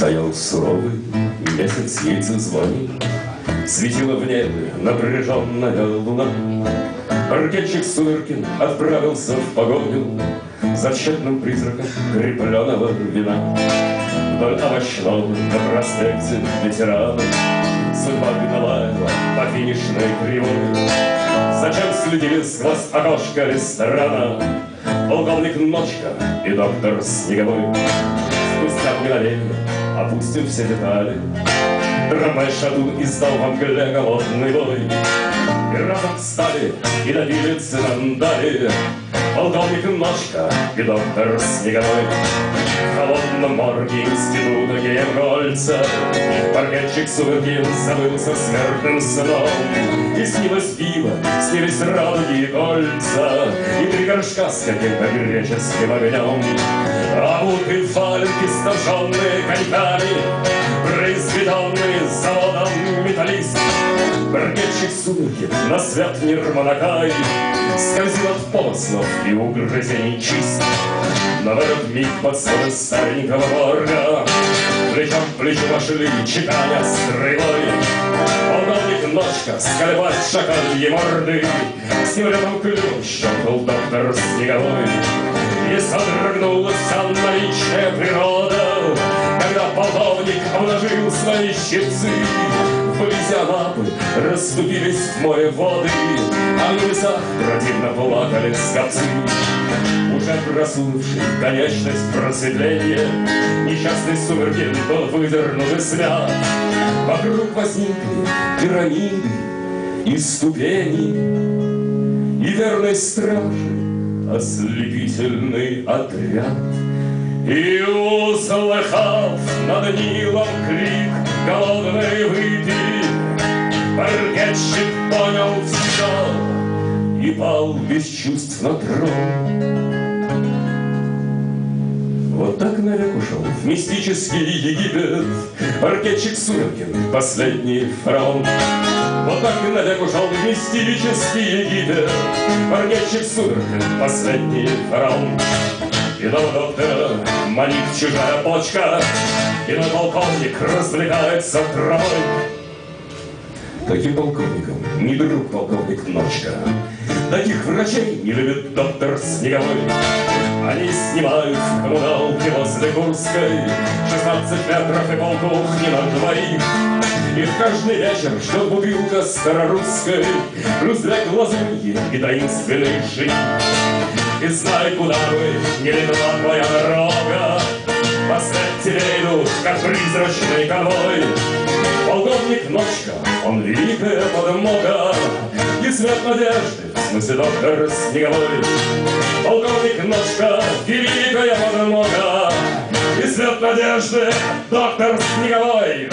Стоял суровый месяц, яйца звонил, Светила в небе напряженная луна. Паркетчик Сумеркин отправился в погоню За тщетным призраком крепленного вина. Вдоль овощного на проспекте ветеранов Судьба гнала его по финишной кривой. Зачем следили сквозь окошко ресторана Полковник Ночка и доктор Снеговой? Опустим все детали. Трамвай шатун издал в мгле голодный бой И разом встали и добили цинандали Полковник Ночка и доктор Снеговой В холодном морге института Геймгольца Паркетчик Сувергин забылся смертным сном. И снилось пиво, снились радуги и кольца И три горшка с каким-то греческим огнем. А будки фальки, стаженные коньками Сумерки на свят Нирманакай Скользил от помыслов и угрызений чист. Этот миг под своды старенького морга Плечом к плечу вошли чеканя стрелой Полковник Ночка сколебать шакальи морды С ним рядом клюв щелкнул доктор Снеговой. И содрогнулась наличная природа Когда полковник обнажил свои щипцы Вблизи Анапы расступились в море воды А в лесах противно плакали скопцы. Уже просунувший конечность просветления Несчастный Сумеркин был выдернут из свят Вокруг возникли пирамиды и ступени И верной стражи ослепительный отряд. И услыхав над Нилом крик голодной выпи Паркетчик понял все И пал без чувств на трон вот так навек ушел в мистический Египет Паркетчик Сумеркин, последний фараон. Вот так и навек ушел в мистический Египет Паркетчик Сумеркин, последний фараон. Иного доктора манит чужая почка, Иной полковник развлекается травой. Таким полковником не друг полковник Ночка. Таких врачей не любит доктор Снеговой. Они снимают в коммуналке возле Курской 16 метров и полкухни на двоих. Их каждый вечер ждет бутылка старорусской, Плюс две глазуньи и таинственный жить. И знай, куда бы не летела твоя дорога, Послед тебе идут, как призрачный конвой. Полковник Ночка, он великая подмога, И свет надежды, в смысле доктор Снеговой. Полковник Ночка, великая подмога, И свет надежды, доктор Снеговой.